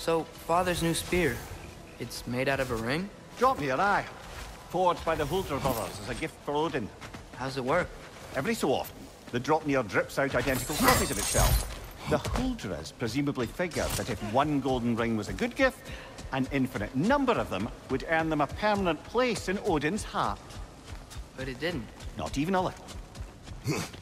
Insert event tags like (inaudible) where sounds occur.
So, Father's new spear, it's made out of a ring? Drop me an aye. Forged by the Huldra brothers as a gift for Odin. How's it work? Every so often, the Draupnir drips out identical copies of itself. The Huldras presumably figured that if one golden ring was a good gift, an infinite number of them would earn them a permanent place in Odin's heart. But it didn't. Not even a little. (laughs)